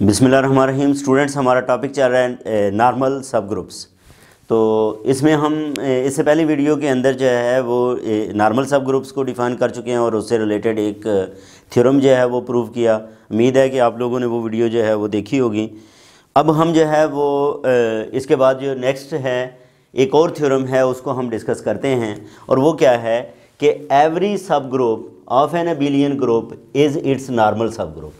बिसमीम स्टूडेंट्स, हमारा टॉपिक चल रहा है नॉर्मल सब ग्रुप्स तो इसमें हम इससे पहले वीडियो के अंदर जो है, वो नॉर्मल सब ग्रुप्स को डिफ़ाइन कर चुके हैं और उससे रिलेटेड एक थ्योरम जो है, वो प्रूव किया। उम्मीद है कि आप लोगों ने वो वीडियो जो है, वो देखी होगी। अब हम जो है, वो इसके बाद जो नेक्स्ट है, एक और थ्योरम है, उसको हम डिस्कस करते हैं। और वो क्या है कि every subgroup of an abelian group is its normal subgroup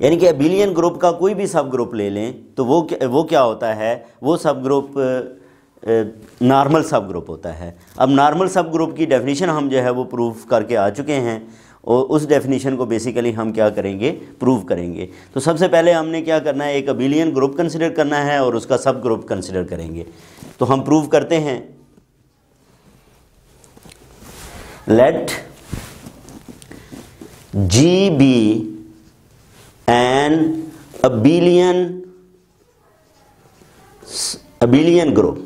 यानी कि एबिलियन ग्रुप का कोई भी सब ग्रुप ले लें तो वो वो क्या होता है? वो सब ग्रुप नॉर्मल सब ग्रुप होता है। अब नॉर्मल सब ग्रुप की डेफिनेशन हम जो है वो प्रूफ करके आ चुके हैं और उस डेफिनेशन को बेसिकली हम क्या करेंगे? प्रूव करेंगे। तो सबसे पहले हमने क्या करना है? एक अबिलियन ग्रुप कंसिडर करना है और उसका सब ग्रुप कंसिडर करेंगे। तो हम प्रूव करते हैं। Let G be an abelian abelian group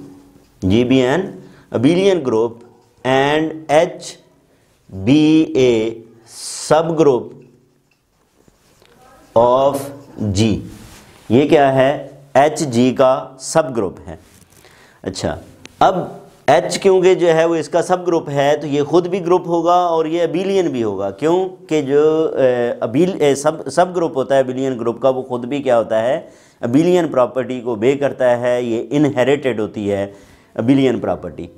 G be an abelian group and H be a subgroup of जी ये क्या है? एच जी का सब ग्रुप है। अच्छा अब एच क्योंकि जो है वो इसका सब ग्रुप है तो ये खुद भी ग्रुप होगा और ये अबिलियन भी होगा। क्यों? कि जो अबील सब सब ग्रुप होता है अबिलियन ग्रुप का, वो खुद भी क्या होता है? अबिलियन प्रॉपर्टी को बे करता है, ये इनहेरिटेड होती है अबिलियन प्रॉपर्टी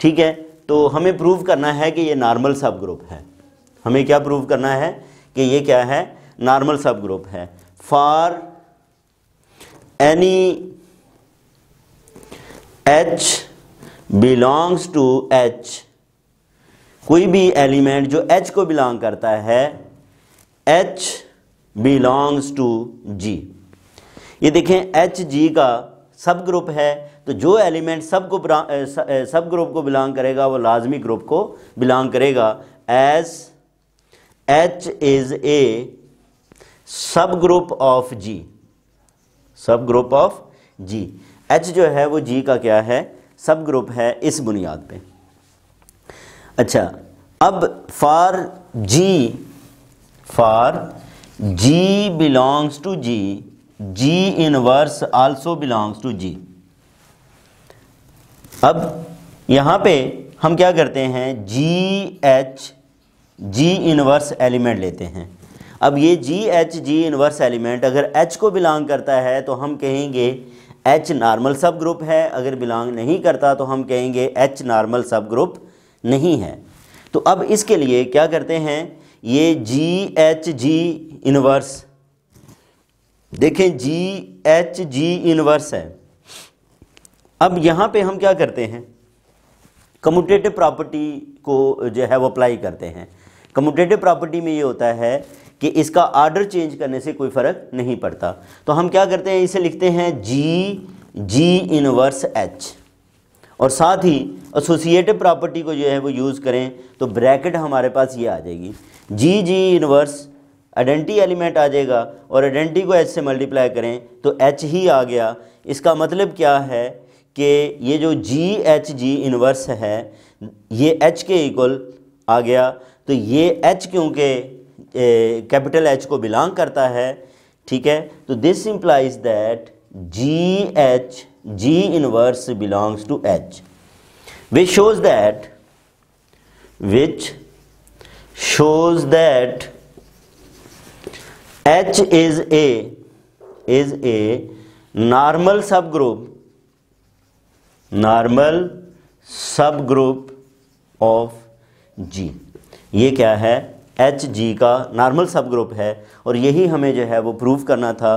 ठीक है? तो हमें प्रूव करना है कि ये नॉर्मल सब ग्रुप है। हमें क्या प्रूव करना है? कि ये क्या है? नॉर्मल सब ग्रुप है। For any H belongs to H कोई भी एलिमेंट जो एच को बिलोंग करता है एच बिलोंग्स टू जी ये देखें एच जी का सब ग्रुप है तो जो एलिमेंट सबको सब ग्रुप को बिलोंग करेगा, वो लाजमी ग्रुप को बिलोंग करेगा। एज एच इज़ ए सब ग्रुप ऑफ़ जी सब ग्रुप ऑफ़ जी एच जो है, वो जी का क्या है? सब ग्रुप है इस बुनियाद पे। अच्छा अब for G for G belongs to G G inverse also belongs to G अब यहाँ पे हम क्या करते हैं? G H G inverse element लेते हैं। अब ये G H G inverse element अगर एच को बिलोंग करता है तो हम कहेंगे एच नॉर्मल सब ग्रुप है। अगर बिलोंग नहीं करता तो हम कहेंगे एच नॉर्मल सब ग्रुप नहीं है। तो अब इसके लिए क्या करते हैं? ये जी एच जी इनवर्स देखें जी एच जी इनवर्स है। अब यहाँ पे हम क्या करते हैं? कम्यूटेटिव प्रॉपर्टी को जो है वो अप्लाई करते हैं। कम्यूटेटिव प्रॉपर्टी में ये होता है कि इसका आर्डर चेंज करने से कोई फ़र्क नहीं पड़ता। तो हम क्या करते हैं? इसे लिखते हैं जी जी इनवर्स एच और साथ ही एसोसिएटिव प्रॉपर्टी को जो है वो यूज़ करें तो ब्रैकेट हमारे पास ये आ जाएगी। G G inverse identity element आ जाएगा और आइडेंटी को एच से मल्टीप्लाई करें तो एच ही आ गया। इसका मतलब क्या है कि ये जो जी एच जी इनवर्स है, ये एच के इक्वल आ गया। तो ये एच क्योंकि कैपिटल एच को बिलोंग करता है, ठीक है? तो this implies that G H G inverse belongs to H which shows that which shows that H is a is a normal subgroup normal subgroup of G ये क्या है? एच जी का नॉर्मल सब ग्रुप है और यही हमें जो है वो प्रूव करना था।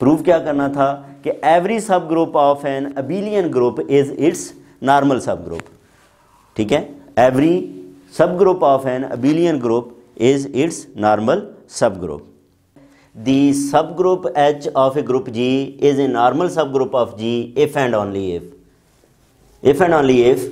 प्रूव क्या करना था कि every subgroup of an abelian group is its normal subgroup ठीक है? Every subgroup of an abelian group is its normal subgroup the subgroup H of a group G is a normal subgroup of G if and only if if and only if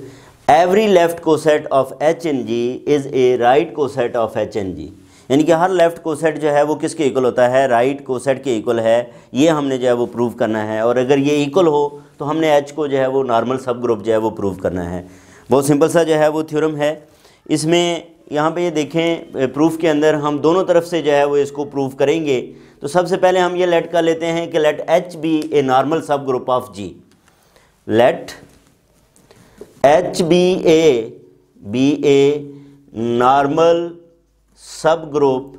every left coset of H in G is a right coset of H in G यानी कि हर left coset जो है वो किसके equal होता है? Right coset के equal है। ये हमने जो है वो प्रूव करना है। और अगर ये इक्वल हो तो हमने एच को जो है वो नॉर्मल सब ग्रुप जो है वो प्रूव करना है। बहुत सिंपल सा जो है वो थ्योरम है। इसमें यहाँ पे ये देखें प्रूफ के अंदर हम दोनों तरफ़ से जो है वो इसको प्रूफ करेंगे। तो सबसे पहले हम ये लेट कर लेते हैं कि let H be a normal subgroup of G let H be a be a normal subgroup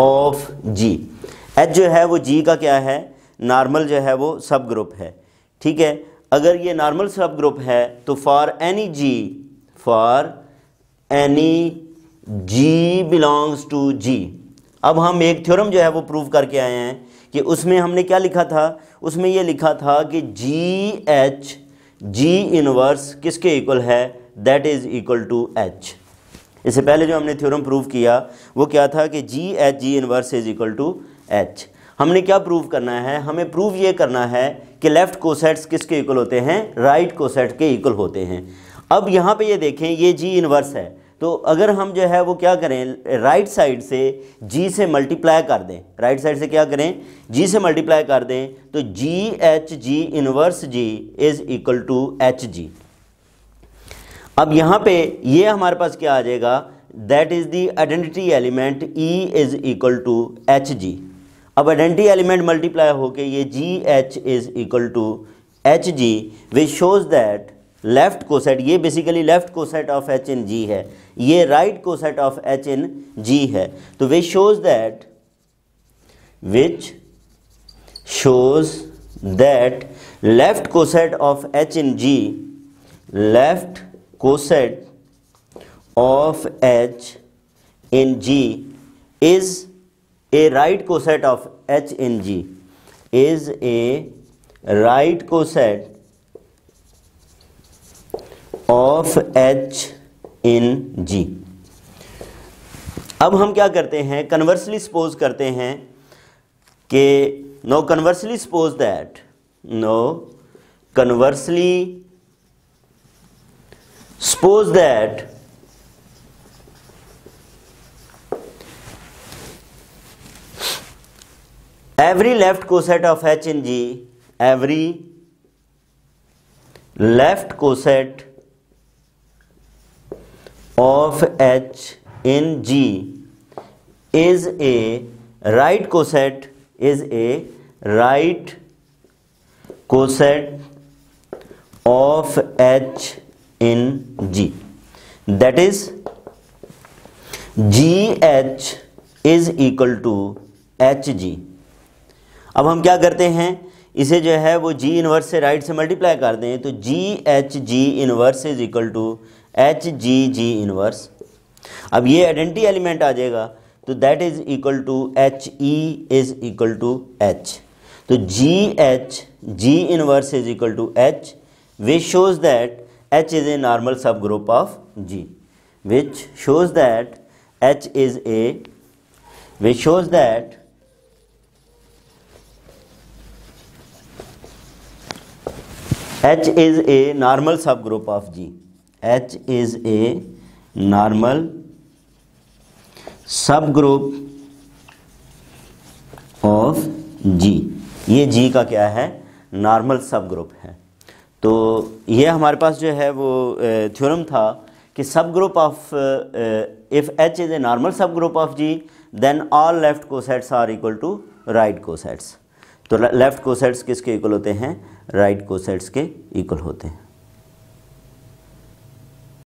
of G. H जो है वो जी का क्या है? नॉर्मल जो है वो सब ग्रुप है। ठीक है? अगर ये नॉर्मल सब ग्रुप है तो for any G for any G belongs to G अब हम एक थ्योरम जो है वो प्रूव करके आए हैं कि उसमें हमने क्या लिखा था? उसमें ये लिखा था कि जी एच जी इनवर्स किसके इक्वल है? That is equal to H इससे पहले जो हमने थ्योरम प्रूव किया, वो क्या था कि G H G inverse is equal to H हमने क्या प्रूव करना है? हमें प्रूव ये करना है कि लेफ़्ट कोसेट्स किसके इक्वल होते हैं? राइट कोसेट के इक्वल होते हैं. अब यहाँ पे ये देखें, ये जी इनवर्स है. तो अगर हम जो है वो क्या करें राइट साइड से जी से मल्टीप्लाई कर दें। राइट साइड से क्या करें? जी से मल्टीप्लाई कर दें तो G H G inverse G is equal to H G अब यहाँ पे ये हमारे पास क्या आ जाएगा? That is the identity element E is equal to H G अब आइडेंटिटी एलिमेंट मल्टीप्लाई होके ये G H is equal to H G which shows that left coset, ये basically left coset of H in G है। ये right coset of H in G है। तो which shows that which shows that left coset of H in G left coset of H in G is a right coset of H in G is a right coset of H in G अब हम क्या करते हैं? Conversely suppose करते हैं कि no conversely suppose that no conversely suppose that every left coset of H in G every left coset of H in G is a right coset is a right coset of H in G that is G H is equal to H G अब हम क्या करते हैं? इसे जो है वो G inverse से राइट से मल्टीप्लाई कर दें तो G H G inverse is equal to H G G inverse अब ये आइडेंटिटी एलिमेंट आ जाएगा तो that is equal to H E is equal to H तो G H G inverse is equal to H which shows that H is a normal subgroup of G which shows that H is a which shows that H is a normal subgroup of G H is a normal subgroup of G. ये G का क्या है? Normal सब group है. तो ये हमारे पास जो है वो थ्योरम था कि subgroup of if H is a normal subgroup of G then all left cosets are equal to right cosets तो लेफ़्ट कोसेट्स किसके इक्वल होते हैं? राइट कोसेट्स के इक्वल होते हैं.